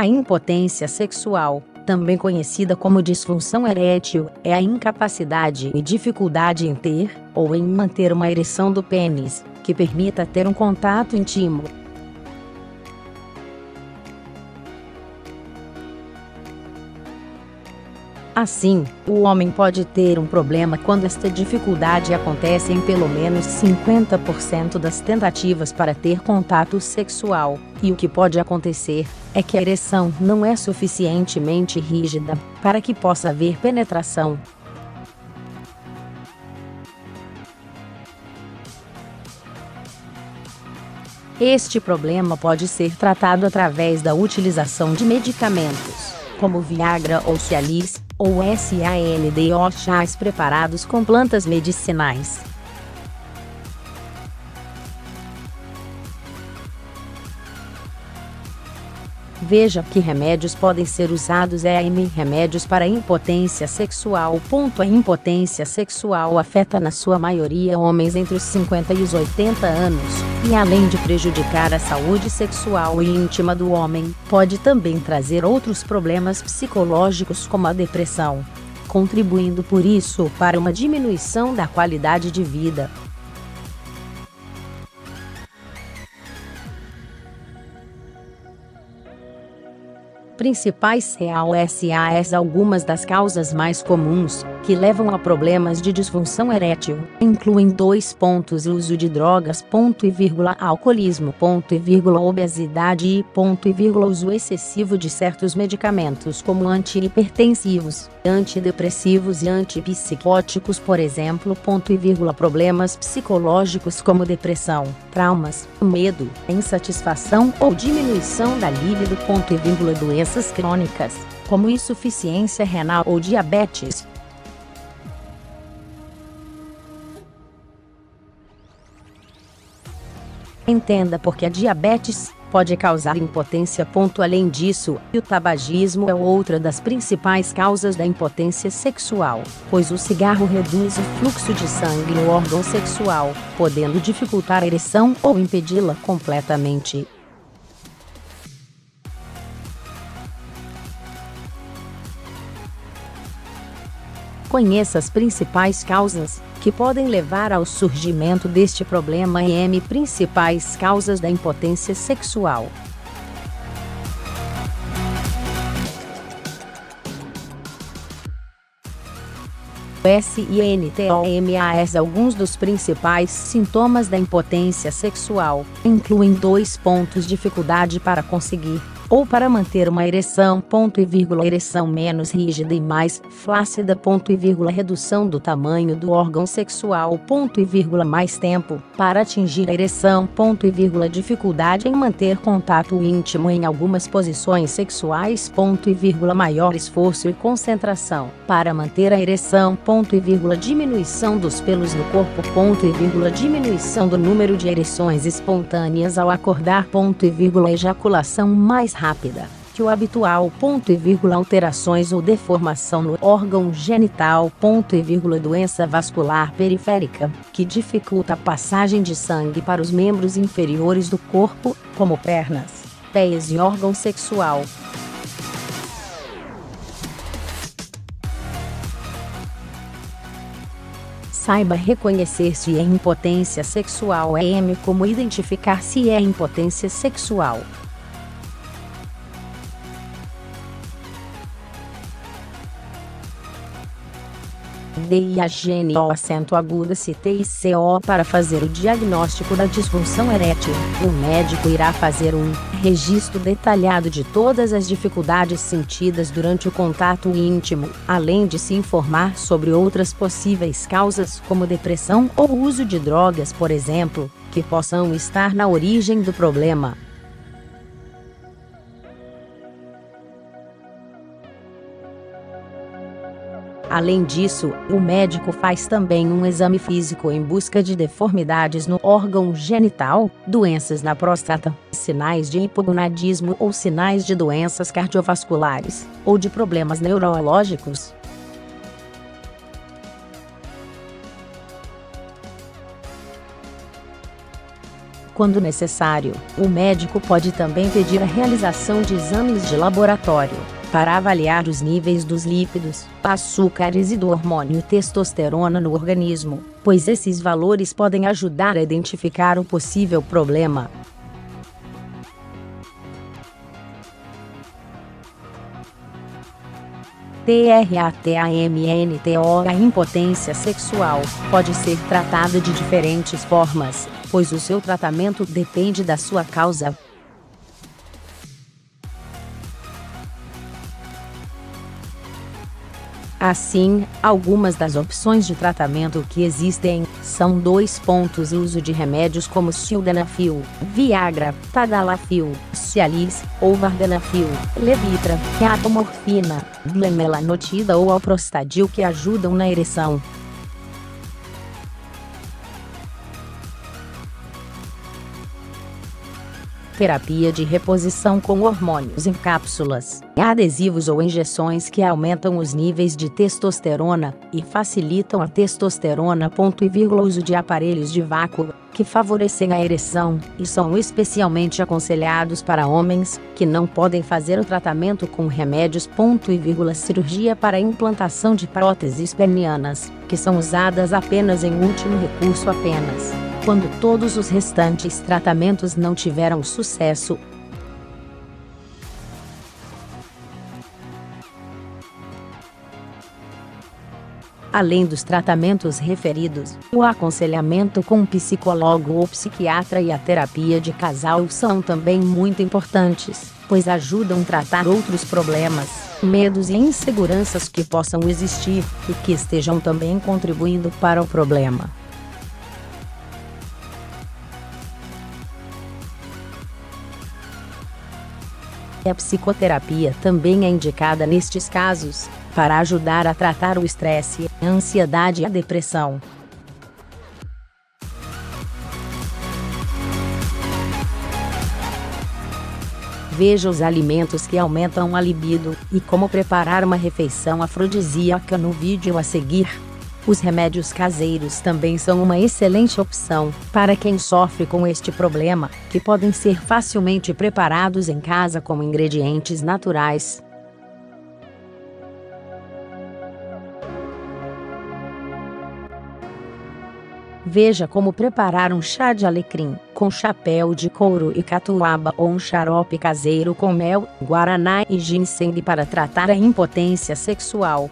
A impotência sexual, também conhecida como disfunção erétil, é a incapacidade e dificuldade em ter, ou em manter uma ereção do pênis, que permita ter um contato íntimo. Assim, o homem pode ter um problema quando esta dificuldade acontece em pelo menos 50% das tentativas para ter contato sexual, e o que pode acontecer é que a ereção não é suficientemente rígida para que possa haver penetração. Este problema pode ser tratado através da utilização de medicamentos, como Viagra ou Cialis, ou SANDO chás preparados com plantas medicinais. Veja que remédios podem ser usados EM remédios para impotência sexual. A impotência sexual afeta na sua maioria homens entre os 50 e os 80 anos, e além de prejudicar a saúde sexual e íntima do homem, pode também trazer outros problemas psicológicos como a depressão, contribuindo por isso para uma diminuição da qualidade de vida. Principais CAOSAs algumas das causas mais comuns, que levam a problemas de disfunção erétil, incluem dois pontos uso de drogas ponto e vírgula alcoolismo ponto e vírgula obesidade e ponto e vírgula uso excessivo de certos medicamentos como antihipertensivos, antidepressivos e antipsicóticos por exemplo ponto e vírgula problemas psicológicos como depressão, traumas, medo, insatisfação ou diminuição da libido ponto e vírgula doença doenças crônicas, como insuficiência renal ou diabetes. Entenda porque a diabetes pode causar impotência. Além disso, o tabagismo é outra das principais causas da impotência sexual, pois o cigarro reduz o fluxo de sangue no órgão sexual, podendo dificultar a ereção ou impedi-la completamente. Conheça as principais causas que podem levar ao surgimento deste problema e M principais causas da impotência sexual. SINTOMAS Alguns dos principais sintomas da impotência sexual incluem dois pontos dificuldade para conseguir ou para manter uma ereção, ponto e vírgula, ereção menos rígida e mais flácida, ponto e vírgula, redução do tamanho do órgão sexual, ponto e vírgula, mais tempo para atingir a ereção, ponto e vírgula, dificuldade em manter contato íntimo em algumas posições sexuais, ponto e vírgula, maior esforço e concentração para manter a ereção, ponto e vírgula, diminuição dos pelos no corpo, ponto e vírgula, diminuição do número de ereções espontâneas ao acordar, ponto e vírgula, ejaculação mais rápida que o habitual, ponto e vírgula, alterações ou deformação no órgão genital, ponto e vírgula, doença vascular periférica, que dificulta a passagem de sangue para os membros inferiores do corpo, como pernas, pés e órgão sexual. Saiba reconhecer se é impotência sexual é como identificar se é impotência sexual. D e a gene O acento aguda CTICO para fazer o diagnóstico da disfunção erétil. O médico irá fazer um registro detalhado de todas as dificuldades sentidas durante o contato íntimo, além de se informar sobre outras possíveis causas como depressão ou uso de drogas, por exemplo, que possam estar na origem do problema. Além disso, o médico faz também um exame físico em busca de deformidades no órgão genital, doenças na próstata, sinais de hipogonadismo ou sinais de doenças cardiovasculares, ou de problemas neurológicos. Quando necessário, o médico pode também pedir a realização de exames de laboratório para avaliar os níveis dos lípidos, açúcares e do hormônio testosterona no organismo, pois esses valores podem ajudar a identificar o possível problema. TRATAMNTO A impotência sexual pode ser tratada de diferentes formas, pois o seu tratamento depende da sua causa. Assim, algumas das opções de tratamento que existem são dois pontos uso de remédios como sildenafil, Viagra, Tadalafil, Cialis, ou Vardenafil, Levitra, Apomorfina, Glemelanotida ou Alprostadil que ajudam na ereção. Terapia de reposição com hormônios em cápsulas, adesivos ou injeções que aumentam os níveis de testosterona e facilitam a testosterona. Ponto e vírgula, uso de aparelhos de vácuo que favorecem a ereção e são especialmente aconselhados para homens que não podem fazer o tratamento com remédios. Ponto e vírgula, cirurgia para implantação de próteses penianas, que são usadas apenas em último recurso apenas quando todos os restantes tratamentos não tiveram sucesso. Além dos tratamentos referidos, o aconselhamento com um psicólogo ou psiquiatra e a terapia de casal são também muito importantes, pois ajudam a tratar outros problemas, medos e inseguranças que possam existir e que estejam também contribuindo para o problema. A psicoterapia também é indicada nestes casos, para ajudar a tratar o estresse, a ansiedade e a depressão. Veja os alimentos que aumentam a libido e como preparar uma refeição afrodisíaca no vídeo a seguir. Os remédios caseiros também são uma excelente opção para quem sofre com este problema, que podem ser facilmente preparados em casa com ingredientes naturais. Veja como preparar um chá de alecrim com chapéu de couro e catuaba ou um xarope caseiro com mel, guaraná e ginseng para tratar a impotência sexual.